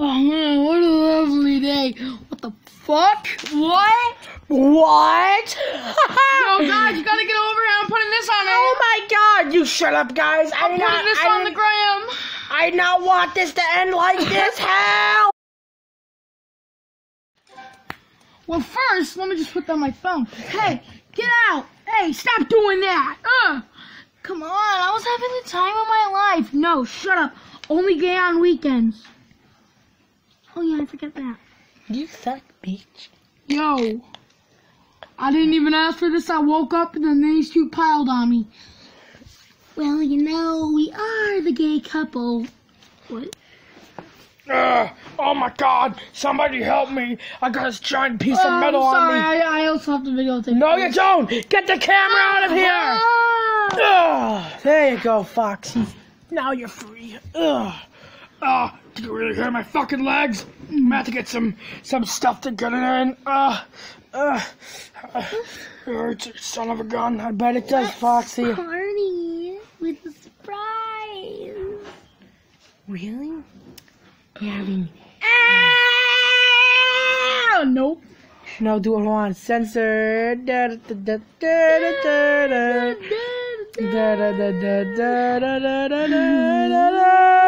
Oh man, what a lovely day. What the fuck? What? What? Yo, guys, you gotta get over here. I'm putting this on it. Oh my god, you shut up, guys. I I'm did putting not, this I on the gram. I not want this to end like this. Hell! Well, first, let me just put down my phone. Hey, get out. Hey, stop doing that. Uh, come on, I was having the time of my life. No, shut up. Only gay on weekends. Oh yeah, I forget that. You suck, bitch. Yo, I didn't even ask for this. I woke up and then these two piled on me. Well, you know, we are the gay couple. What? Ugh, oh my god, somebody help me. I got this giant piece Oh, of metal I'm sorry. on me. I, I also have to videotape. No, you don't! Get the camera out of here! Ah! Ugh, there you go, Foxy. Now you're free. Ugh. Uh, did you really hear my fucking legs? I'm gonna get some some stuff to get it in. Uh, uh, uh hurts, son of a gun. I bet it does, Foxy. Party with a surprise. Really? Yeah, I mean, Ah! Nope. no, do it on censor. Da, da, da, da, da, da, da. Da da da da da da da da da da da da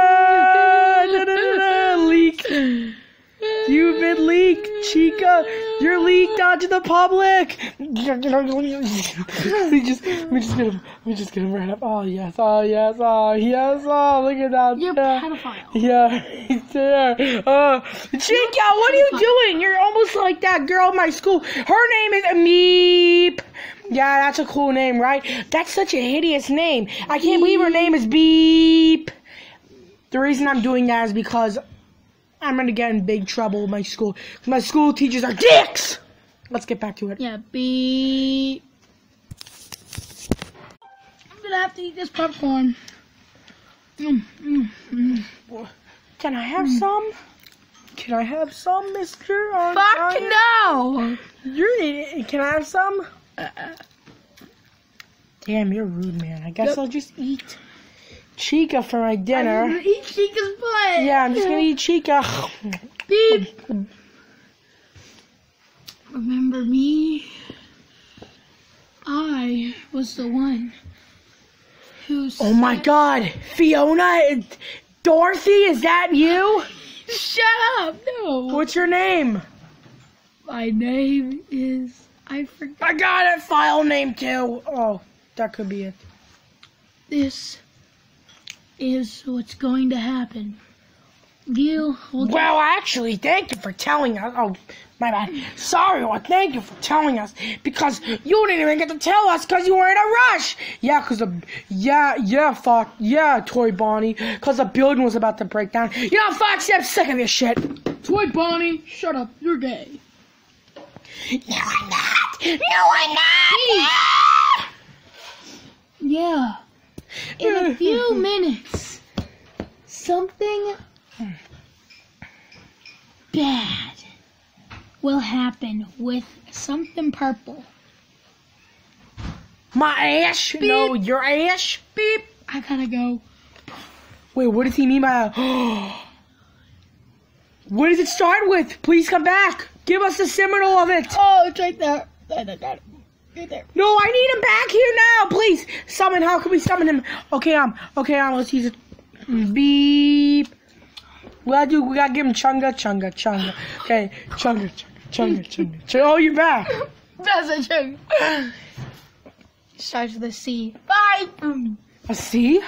been leaked, Chica. You're leaked out to the public. let me just, let me just get him. Let me just get him right up. Oh yes, oh yes, oh yes, oh look at that. You're Yeah. pedophile. Yeah, he's there. Uh, Chica, what are you doing? You're almost like that girl in my school. Her name is Meep. Yeah, that's a cool name, right? That's such a hideous name. I can't believe her name is Beep. The reason I'm doing that is because I'm gonna get in big trouble with my school. My school teachers are dicks. Let's get back to it. Yeah, beep. I'm gonna have to eat this popcorn. Mm, mm, mm. Can I have some? Can I have some, Mister? Uh, Fuck uh, no! You're eating. Can I have some? Damn, you're rude, man. I guess Yep. I'll just eat Chica for my dinner. I'm gonna eat Chica's butt. Yeah, I'm just gonna eat Chica. Beep. Remember me? I was the one who. Oh my God, Fiona, Dorothy, is that you? Shut up! No. What's your name? My name is. I forgot. I got it. File name too. Oh, that could be it. This is what's going to happen. You will. Well, actually, thank you for telling us. Oh, my bad. Sorry, well, thank you for telling us because you didn't even get to tell us because you were in a rush. Yeah, because the yeah yeah fuck yeah Toy Bonnie because the building was about to break down. You know, Foxy, I'm sick of this shit. Toy Bonnie, shut up. You're gay. No, I'm not. No, I'm not. Yeah. In a few minutes, something bad will happen with something purple. My ash? No, your ash? Beep. I gotta go. Wait, what does he mean by that? what does it start with? Please come back. Give us the seminal of it. Oh, it's right there. There, there, there. No, I need him back here now, please. Summon. How can we summon him? Okay, um, okay, um, let's use it. Beep. We gotta dude, we gotta give him chunga, chunga, chunga. Okay, chunga, chunga, chunga, chunga. chunga. Oh, you're back. That's a joke. Starts with a C. Bye. A C?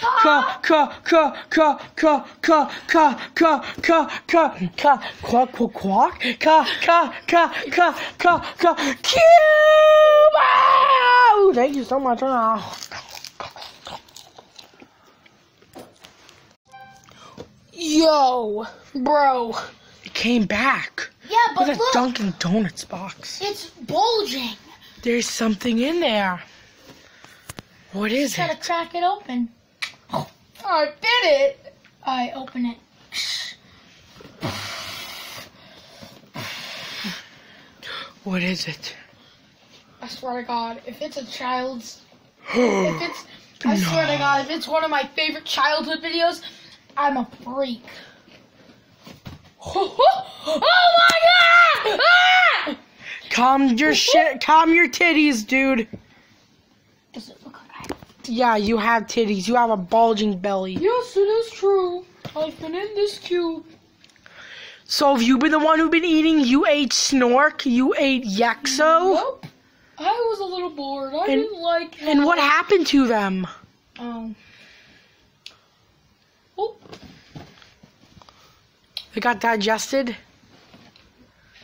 Ka ka ka ka ka ka ka ka ka ka ka quack quack quack ka ka ka ka ka ka Cuba! Thank you so much. Ah. Yo, bro. It came back. Yeah, Look but at a look, Dunkin' Donuts box. it's bulging. There's something in there. What is Gotta it? crack it open. Oh, I did it. I open it. What is it? I swear to God, if it's a child's, if it's I swear to God, if it's one of my favorite childhood videos, I'm a freak. oh my God! Ah! Calm your shit. Calm your titties, dude. Does it look like I have Yeah, you have titties. You have a bulging belly. Yes, it is true. I've been in this cube. So have you been the one who been eating? You ate Snork. You ate Yaxo. Nope. I was a little bored. I And- didn't like. And what happened to them? Um. Oh, They got digested.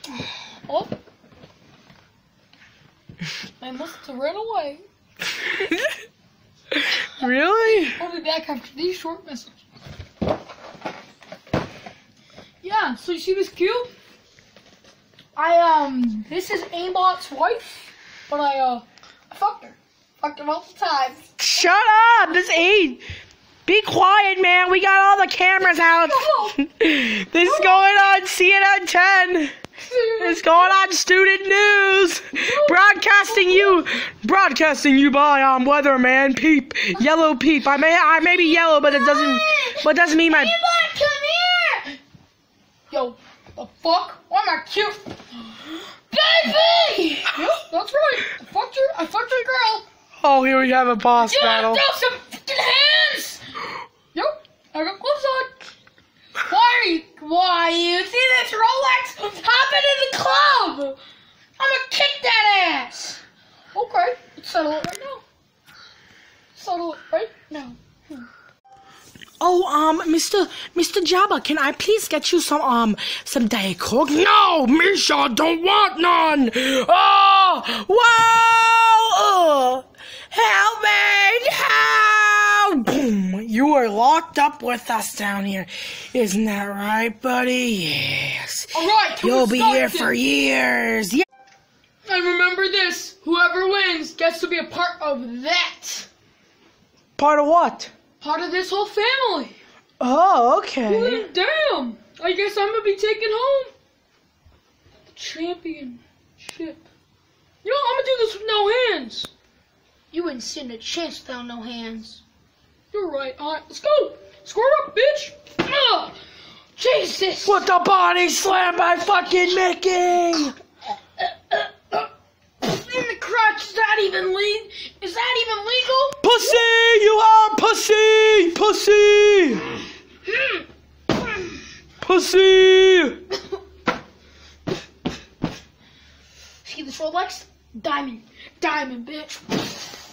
oh. I must have run away. really? I'll be back after these short messages. Yeah, so she was cute. I um, this is Aimbot's wife, but I uh, I fucked her, fucked her multiple times. Shut up! This ain't. Be quiet, man. We got all the cameras out. this is going on CNN 10. It's going on Student News. Broadcasting you, broadcasting you by um Weatherman Peep, Yellow Peep. I may I may be yellow, but it doesn't, but it doesn't mean my. Come here! Yo, the fuck? Why am I cute? Baby! Yep, that's right. I fucked her. I fucked her girl. Oh, here we have a boss You battle. throw some fucking hands? Yep, I got on. Why you, see this Rolex hopping in the club? I'm gonna kick that ass. Okay, let's settle it right now. Settle it right now. Oh, um, Mr. Mr. Jabba, can I please get you some um some Diet Coke? No, Misha, don't want none. Oh, whoa! Uh, help me! Help! Boom! You are locked up with us down here, isn't that right, buddy? Yes. All right, You'll be start here this? for years. Yeah. And remember this: whoever wins gets to be a part of that, Part of what? part of this whole family. Oh, okay. Well, damn! I guess I'm gonna be taking home the championship. You know, I'm gonna do this with no hands. You wouldn't stand a chance without no hands. You're right. All right, let's go. Square up, bitch. Ugh. Jesus. What the body slam by fucking Mickey? In the crotch? Is that even legal? Is that even legal? Pussy, you are pussy, pussy, pussy. See this Rolex? Diamond. Diamond, bitch.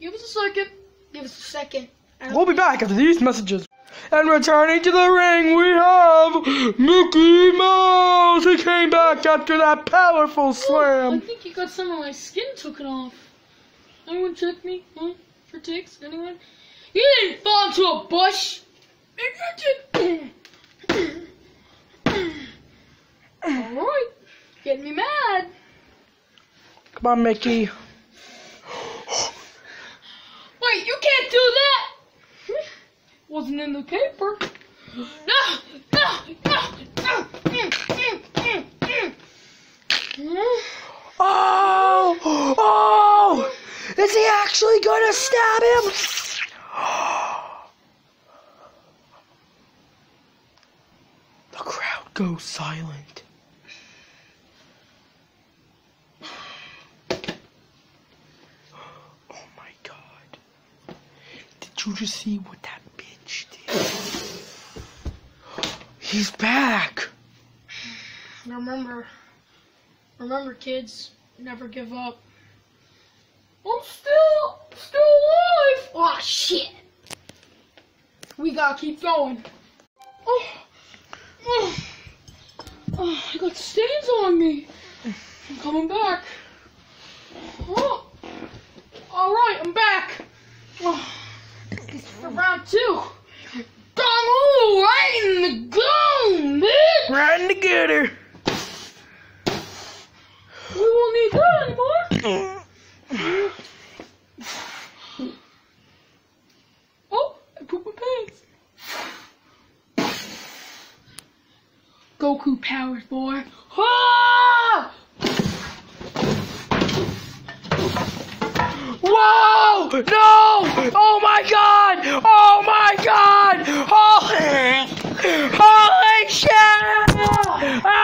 Give us a second. Give us a second. We'll be back after these messages. And returning to the ring, we have Mickey Mouse. He came back after that powerful oh, slam. I think you got some of my skin taken off. Anyone check me? Huh? For ticks? Anyone? You didn't fall into a bush! Maybe I. Alright. Getting me mad. Come on, Mickey. Wait, you can't do that! Wasn't in the paper. No! No! No! No! Mm, mm, mm. Oh, oh! Is he actually gonna stab him? The crowd goes silent. Oh my god. You just see what that bitch did? He's back. Remember, remember, kids, never give up. I'm still, still alive. Oh shit! We gotta keep going. Oh, oh, oh I got stains on me. I'm coming back. Oh, all right, I'm back. Oh, for round two. Gong right in the gong, bitch. Right in the gutter. We won't need that anymore. Oh, I pooped my pants. Goku powers, boy. Ah! Whoa! No! Oh my god! Oh my god! Holy, holy shit! Ah!